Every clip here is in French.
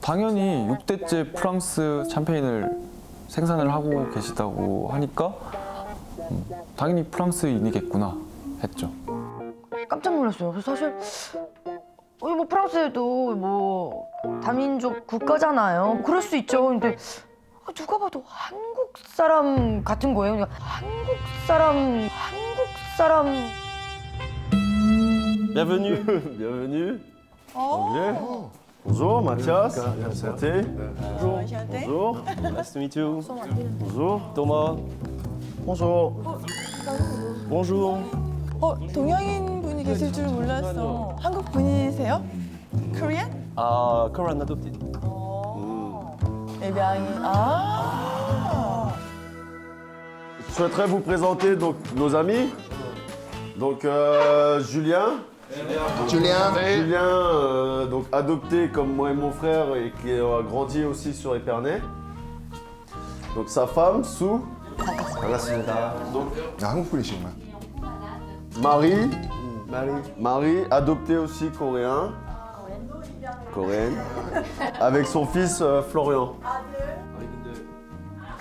당연히 6대째 프랑스 샴페인을 생산을 하고 계시다고 하니까 음, 당연히 프랑스인이겠구나 했죠. 깜짝 놀랐어요. 사실 어, 뭐 프랑스에도 뭐 다민족 국가잖아요. 그럴 수 있죠. 근데 아, 누가 봐도 한국 사람 같은 거예요. 그러니까 한국 사람, 한국 사람. Bienvenue. Bienvenue. Anglais. Bonjour, Mathias. Enchanté. Bonjour. Bonjour. Nice to meet you. Bonjour. Thomas. Bonjour. Bonjour. 어, 동양인 분이 계실 줄 몰랐어. 한국 분이세요? Korean? Ah, Korean adopted. Eh Ebering. Ah Je souhaiterais vous présenter nos amis. Donc euh, Julien. Julien. Julien, euh, donc adopté comme moi et mon frère et qui a grandi aussi sur Épernay. Donc sa femme, Sue. Ah, Marie. Marie. Marie, adoptée aussi coréen. Coréenne. Avec son fils euh, Florian.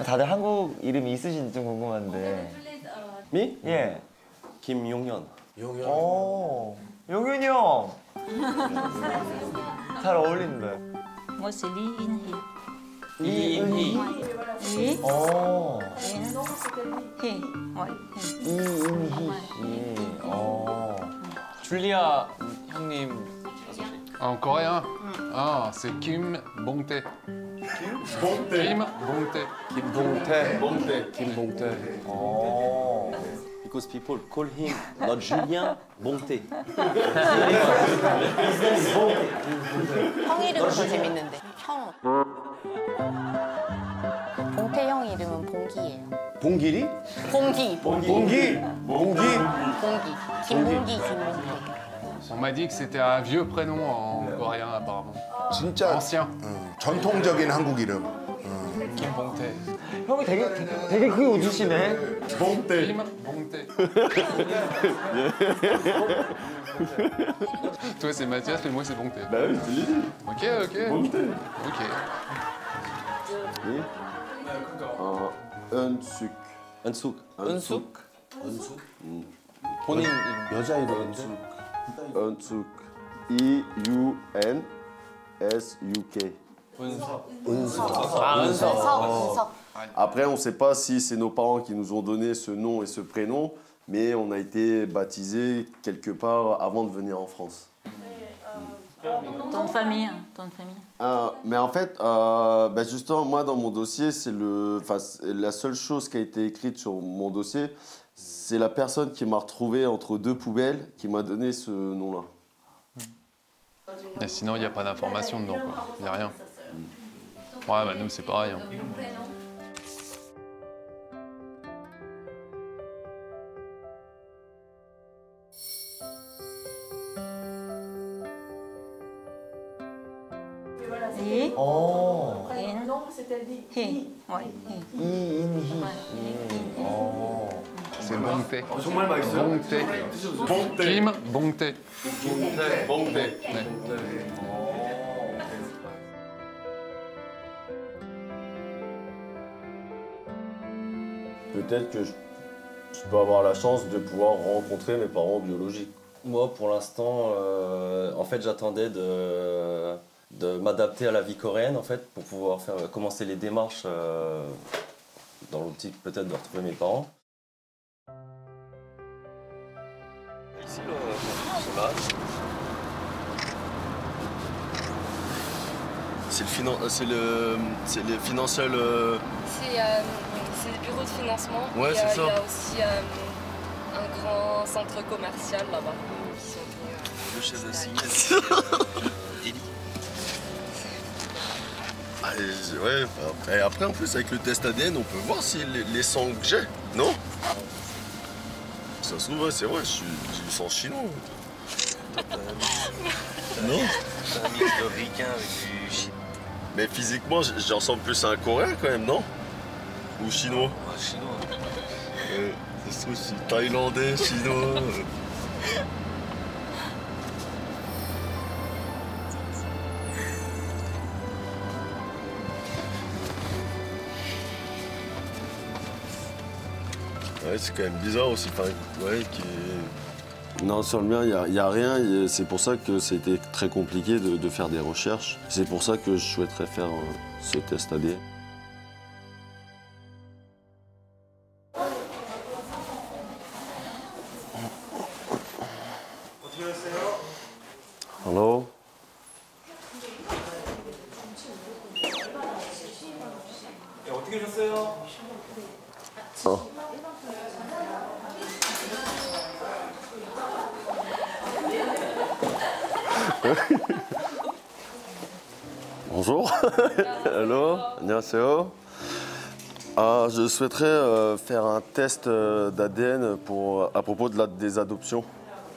다들 한국 이름이 있으신지 좀 궁금한데. Mi 예. 김용현. 오, 용윤이 형. 잘 Lee In 이인희. Hee. Ouais. Hee. 이인희 씨. 오. 줄리아 형님 En coréen Ah, c'est Kim Bongtae. Kim Bongtae. 김봉태. 봉태. 김봉태. 오. Because people call him not Julien, 봉태. 형 이름은 더 재밌는데. 형. 봉태 형 이름은 봉기예요. 봉길이? 봉기. 봉기. 봉기. 봉기. 김봉기, 김봉태. On m'a dit que c'était un vieux prénom en coréen apparemment. 진짜 Ancien. 음, 전통적인 한국 이름. Bongtae. 형이 되게 되게 크게 웃으시네. 봉태. Bongtae. Toi c'est Mathias, mais moi c'est Bongtae. Bah oui, je te l'ai dit. Ok, ok. 봉태. Ok. 어, 은숙. 은숙. 은숙. 은숙. 본인 여자 이름 은숙. Unzuk. E-U-N-S-U-K. Ah, Après, on ne sait pas si c'est nos parents qui nous ont donné ce nom et ce prénom, mais on a été baptisé quelque part avant de venir en France. Ton famille, ton de famille. Hein, euh, mais en fait, euh, bah, justement, moi, dans mon dossier, c'est la seule chose qui a été écrite sur mon dossier, c'est la personne qui m'a retrouvé entre deux poubelles qui m'a donné ce nom-là. Et sinon, il n'y a pas d'information dedans, quoi. Il n'y a rien. Ouais, bah nous, c'est pareil. hein. Hee c'est Bongté. Bongté. Bongté. Kim Bongté. Bongté. Bongté. Peut-être que je, je peux avoir la chance de pouvoir rencontrer mes parents biologiques. Moi, pour l'instant, euh, en fait, j'attendais de, de m'adapter à la vie coréenne, en fait, pour pouvoir faire, commencer les démarches euh, dans l'optique peut-être de retrouver mes parents. Ici, match. C'est le, finan- c'est le, c'est le financial. euh, C'est euh, le bureau de financement. Ouais, c'est euh, ça. Il y a aussi euh, un grand centre commercial là-bas. qui sont venus, euh, Le chef de j- ouais, après, et après, en plus, avec le test ADN, on peut voir si les, les sangs que j'ai, non? Ça se trouve, ouais, c'est vrai, je suis du sang chinois. non C'est un mix de ricain avec du shit. Mais physiquement, j- j'en ressemble plus à un Coréen quand même, non? Ou chinois? Chinois. Euh, ça se trouve, je suis thaïlandais, chinois. euh. Ouais, c'est quand même bizarre aussi. Enfin, ouais, qui Non, sur le mien, il n'y a, rien. et C'est pour ça que c'était très compliqué de, de faire des recherches. C'est pour ça que je souhaiterais faire euh, ce test ADN. Hello? Bonjour. Hello. 안녕하세요. Ah, je souhaiterais euh, faire un test euh, d'ADN pour à propos de la, des adoptions.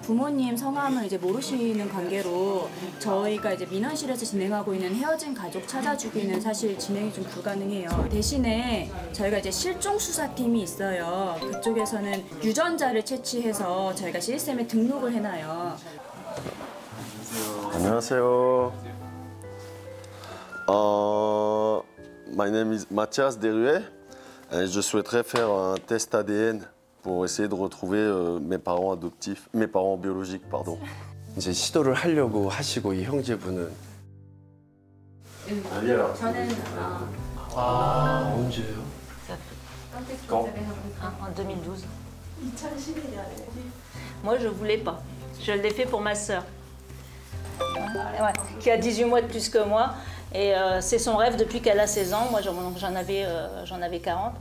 부모님 성함을 이제 모르시는 관계로 저희가 이제 민원실에서 진행하고 있는 헤어진 가족 찾아주기는 사실 진행이 좀 불가능해요. 대신에 저희가 이제 실종 수사팀이 있어요. 그쪽에서는 유전자를 채취해서 저희가 시스템에 등록을 해놔요. 안녕하세요. Euh, my name is Mathias Deruet. Et je souhaiterais faire un test ADN pour essayer de retrouver euh, mes parents adoptifs, mes parents biologiques, pardon. 이제 시도를 하려고 하시고 이 형제분은 저는 아 언제요? Quand En 2012. Moi, je voulais pas. Je l'ai fait pour ma sœur, Qui a 18 mois de plus que moi. Et euh, c'est son rêve depuis qu'elle a 16 ans. Moi, j'en avais, euh, avais 40.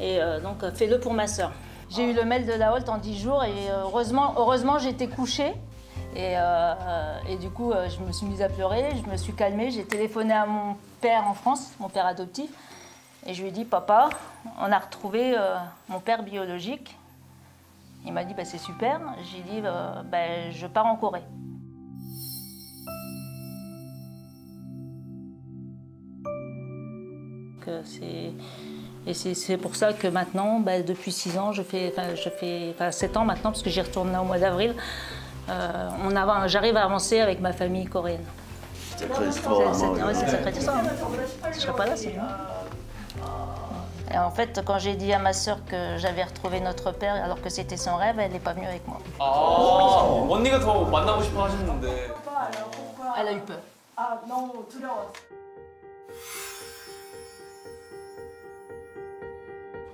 Et euh, donc, fais-le pour ma sœur. J'ai eu le mail de la Holt en 10 jours et heureusement, heureusement j'étais couchée. Et, du coup, je me suis mise à pleurer, je me suis calmée. J'ai téléphoné à mon père en France, mon père adoptif. Et je lui ai dit, papa, on a retrouvé mon père biologique. Il m'a dit, bah, c'est super. J'ai dit, bah, je pars en Corée. c'est et c'est pour ça que maintenant, bah, depuis 6 ans, je fais, je fais 7 ans maintenant, parce que j'y retourne là au mois d'avril, euh, j'arrive à avancer avec ma famille coréenne. C'est sacré pas là, c'est et en fait, quand j'ai dit à ma sœur que j'avais retrouvé notre père alors que c'était son rêve, elle n'est pas venue avec moi. Elle a eu peur.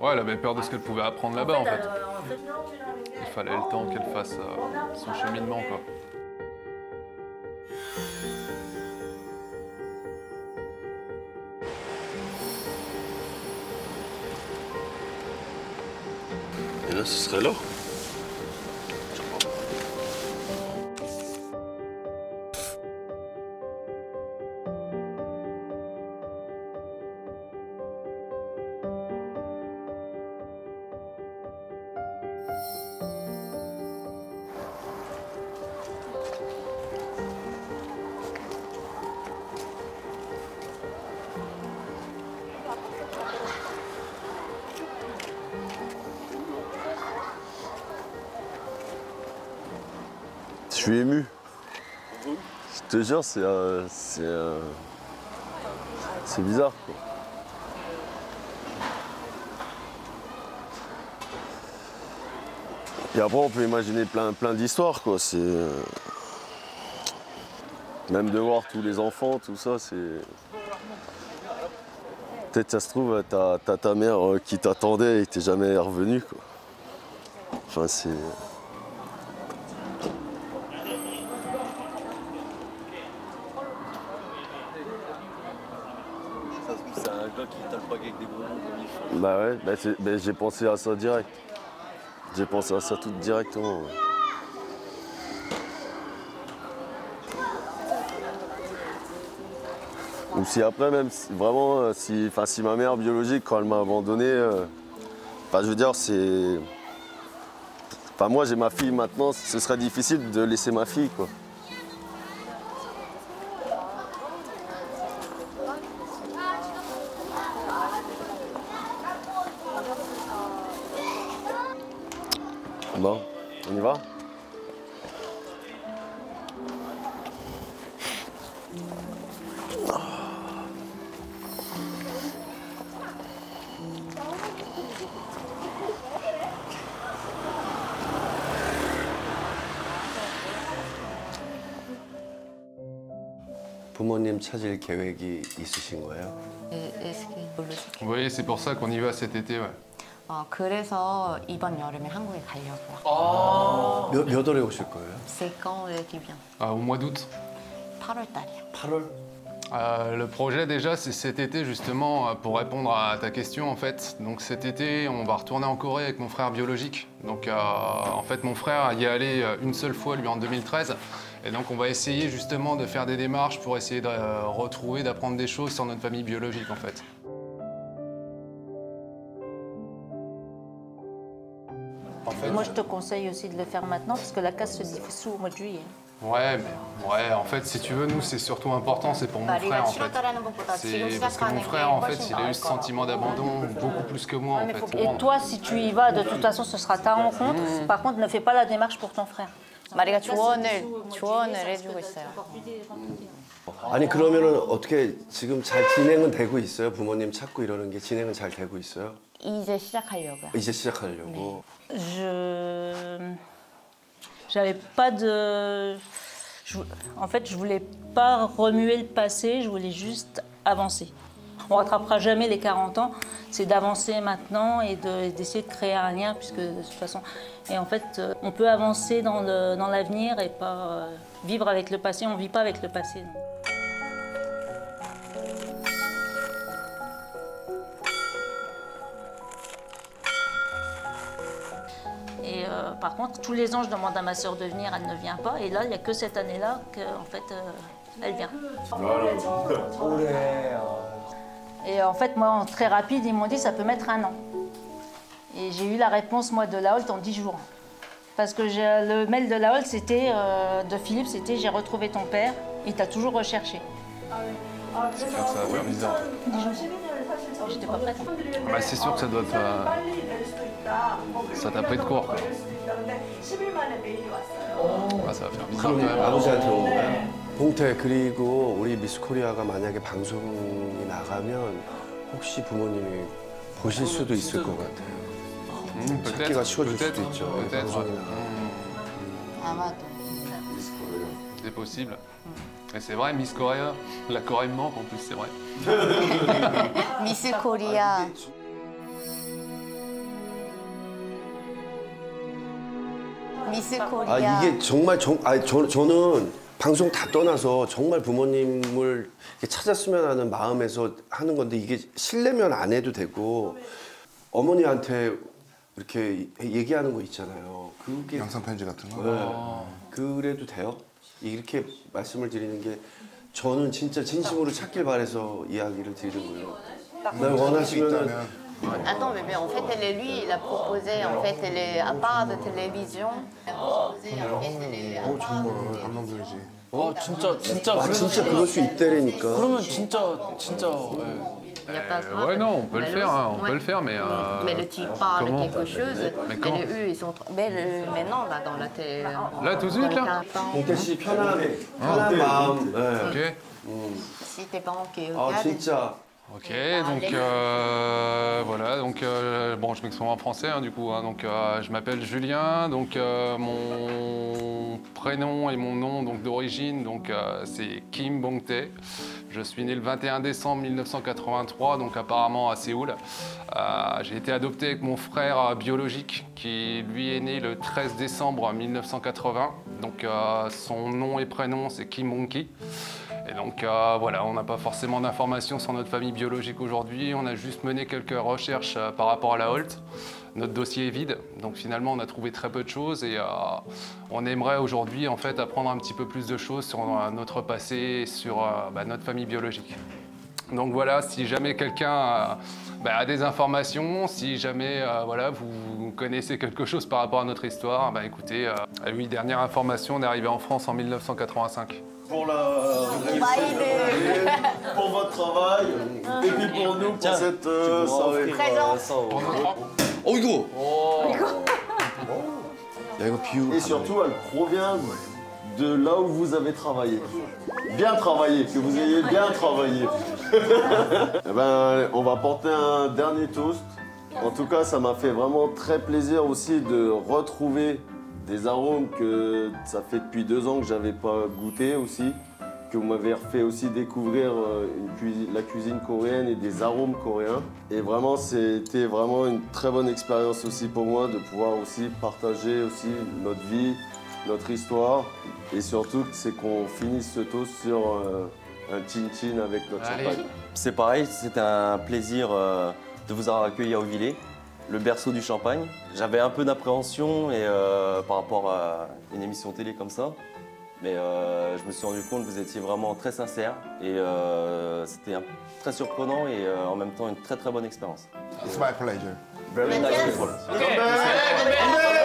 Ouais, elle avait peur de ce qu'elle pouvait apprendre là-bas en fait. Il fallait le temps qu'elle fasse euh, son cheminement quoi. Et là, ce serait là. Suis ému. Je te jure, c'est euh, euh, bizarre. Quoi. Et après, on peut imaginer plein, plein d'histoires. quoi. C'est euh, même de voir tous les enfants, tout ça, c'est. Peut-être ça se trouve, t'as ta mère euh, qui t'attendait et t'es jamais revenu. Quoi. Enfin. C'est Bah ouais, bah bah j'ai pensé à ça direct. J'ai pensé à ça tout directement. Ou si après même, vraiment, euh, si, si ma mère biologique, quand elle m'a abandonné, euh, enfin, je veux dire, c'est... Moi j'ai ma fille maintenant, ce serait difficile de laisser ma fille, quoi. 부모님 찾을 계획이 있으신 거예요? Oui, c'est pour ça qu'on y va cet été, ouais. 어, 그래서 이번 여름에 한국에 가려고요. 몇, 몇 월에 오실 거예요? C'est quand euh, qui vient Ah, au mois d'août 8월 달이요. 8월? Euh, le projet déjà, c'est cet été justement, euh, pour répondre à ta question en fait. Donc cet été, on va retourner en Corée avec mon frère biologique. Donc euh, en fait, mon frère y est allé euh, une seule fois, lui en 2013. Et donc on va essayer justement de faire des démarches pour essayer de euh, retrouver, d'apprendre des choses sur notre famille biologique en fait. Moi, je te conseille aussi de le faire maintenant parce que la casse se diffuse au mois de juillet. Ouais, mais ouais, en fait, si tu veux, nous, c'est surtout important, c'est pour mon frère en fait. C'est parce que mon frère, en fait, il a eu ce sentiment d'abandon beaucoup plus que moi en fait. Et toi, si tu y vas, de toute façon, ce sera ta rencontre. Par contre, ne fais pas la démarche pour ton frère. 마리가 조언을 조언을 해주고 있어요. 아니 그러면은 어떻게 지금 잘 진행은 되고 있어요? 부모님 찾고 이러는 게 진행은 잘 되고 있어요? 이제 시작하려고요. 이제 시작하려고. Je. J'avais pas de. je- En fait, je voulais pas remuer le passé, je voulais juste avancer. On rattrapera jamais les 40 ans, c'est d'avancer maintenant et de- d'essayer de, créer un lien, puisque de toute façon. Et en fait, euh, on peut avancer dans l'avenir et pas euh, vivre avec le passé, on vit pas avec le passé. non. Et euh, par contre, tous les ans, je demande à ma sœur de venir, elle ne vient pas. Et là, il n'y a que cette année-là qu'en fait, euh, elle vient. Et en fait, moi, en très rapide, ils m'ont dit ça peut mettre un an. Et j'ai eu la réponse, moi, de la Holt en 10 jours. Parce que le mail de la Holt, c'était, euh, de Philippe, c'était j'ai retrouvé ton père, il t'a toujours recherché. C'est clair que ça va faire bizarre. J'étais pas prête. Bah, c'est sûr que ça doit pas. Ça t'a pris de court. quoi. Ah, ça va faire bizarre 봉태 그리고 우리 미스 코리아가 만약에 방송이 나가면 혹시 부모님이 보실 수도 있을 것 같아요. 음, 찾기가 쉬워질 수도 있죠. peut-être. 방송이 ouais. 나가면. Mm, 아마도. C'est possible. Et c'est vrai, Miss Korea, la Corée me manque en plus, c'est vrai. 미스 코리아. 미스 코리아. 아 이게 정말 정, 아 저, 저는 방송 다 떠나서 정말 부모님을 찾았으면 하는 마음에서 하는 건데 이게 실례면 안 해도 되고 어머니한테 이렇게 얘기하는 거 있잖아요. 그게 영상 편지 같은 거. 네. 그래도 돼요? 이렇게 말씀을 드리는 게 저는 진짜 진심으로 찾길 바래서 이야기를 드리는 거예요. 날 원하시면은 Attends bébé, en fait elle est lui, il a proposé en fait elle est à part de télévision. Il a proposé en fait elle est à 어 part de 정말 감동적이지. 와 진짜 진짜 아 진짜 그럴 수 있다라니까. 그러면 진짜 진짜 Il n'y a pas Euh, ouais, non, on peut le faire, hein, on Ouais. peut le faire, mais. euh, Mais le type parle comment quelque chose. Mais Mais comment le eux, ils sont trop. Mais le... maintenant, là, dans la télé. Là, tout de suite, là 봉태 씨 편한 편한 마음. 네. Ok. Si tes parents qui 아 regardent. 진짜. Ok, donc euh, voilà, donc euh, bon, je m'exprime en français hein, du coup. hein, donc euh, je m'appelle Julien, donc mon prénom et mon nom donc d'origine, donc c'est Kim Bongtae. Je suis né le 21 décembre 1983, donc apparemment à Séoul. J'ai été adopté avec mon frère biologique qui lui est né le 13 décembre 1980. Donc son nom et prénom c'est Kim Bong-ki. Donc euh, voilà, on n'a pas forcément d'informations sur notre famille biologique aujourd'hui. On a juste mené quelques recherches euh, par rapport à la Holt. Notre dossier est vide, donc finalement on a trouvé très peu de choses et euh, on aimerait aujourd'hui en fait apprendre un petit peu plus de choses sur notre passé sur bah, notre famille biologique. Donc voilà, si jamais quelqu'un a, bah, des informations, si jamais euh, voilà, vous, connaissez quelque chose par rapport à notre histoire, bah, écoutez, euh, oui, dernière information, on est arrivé en France en 1985. Pour, la, euh, bah, est... pour votre travail, et puis pour nous, Tiens, euh, pour cette présence. Oh Hugo. Hugo. Oh. Et surtout, elle provient de là où vous avez travaillé. Bien travaillé, que vous ayez bien travaillé. Eh ben, on va porter un dernier toast. En tout cas, ça m'a fait vraiment très plaisir aussi de retrouver des arômes que ça fait depuis deux ans que j'avais pas goûté aussi, que vous m'avez fait aussi découvrir euh, la cuisine coréenne et des arômes coréens. Et vraiment, c'était vraiment une très bonne expérience aussi pour moi de pouvoir aussi partager aussi notre vie, notre histoire et surtout c'est qu'on finisse ce toast sur euh, un chin-chin avec notre Allez. champagne. C'est pareil, c'était un plaisir euh, de vous avoir accueilli à Auvillers, le berceau du champagne. J'avais un peu d'appréhension et, euh, par rapport à une émission télé comme ça, mais euh, je me suis rendu compte que vous étiez vraiment très sincère et euh, c'était très surprenant et euh, en même temps une très très bonne expérience. It's my pleasure. Very nice people. Okay.